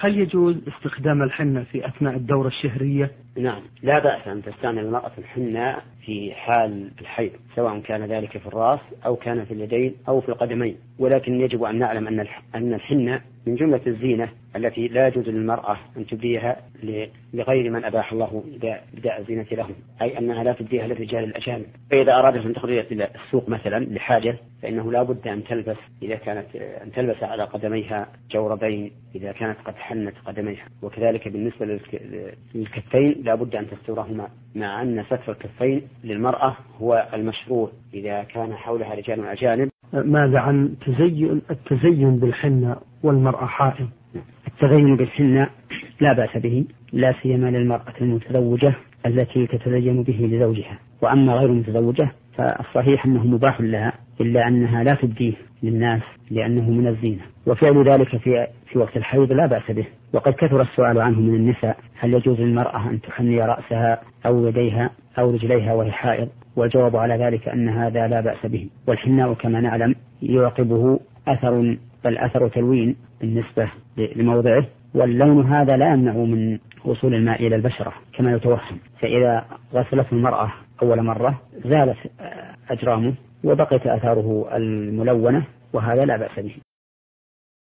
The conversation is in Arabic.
هل يجوز استخدام الحنة في أثناء الدورة الشهرية؟ نعم. لا بأس أن تستعمل المرأة الحنة في حال الحيض سواء كان ذلك في الرأس أو كان في اليدين أو في القدمين. ولكن يجب أن نعلم أن أن الحنة من جملة الزينة التي لا يجوز للمرأة أن تبديها لغير من أباح الله إبداء الزينة لهم. أي أنها لا تبديها للرجال الأجانب. فإذا أرادت أن تخرج إلى السوق مثلا لحاجة فإنه لا بد أن تلبس إذا كانت أن تلبس على قدميها جوربين إذا كانت قد حنت قدميها. وكذلك بالنسبة للكفين لا بد أن تسترهما مع أن ستر الكفين للمرأة هو المشروع إذا كان حولها رجال أجانب ماذا عن تزين التزين بالحنة والمرأة حائض؟ التزين بالحنة لا بأس به لا سيما للمرأة المتزوجة التي تتزين به لزوجها. وأما غير المتزوجة فالصحيح أنه مباح لها إلا أنها لا تبديه للناس لأنه من الزينة. وفعل ذلك في في وقت الحيض لا بأس به. وقد كثر السؤال عنه من النساء هل يجوز للمرأة أن تحني رأسها أو يديها أو رجليها وهي حائض؟ والجواب على ذلك أن هذا لا بأس به. والحناء كما نعلم يعقبه أثر بل أثر تلوين بالنسبة لموضعه. واللون هذا لا يمنع من وصول الماء إلى البشرة كما يتوهم. فإذا غسلته المرأة أول مرة زالت أجرامه وبقيت آثاره الملونة وهذا لا بأس به.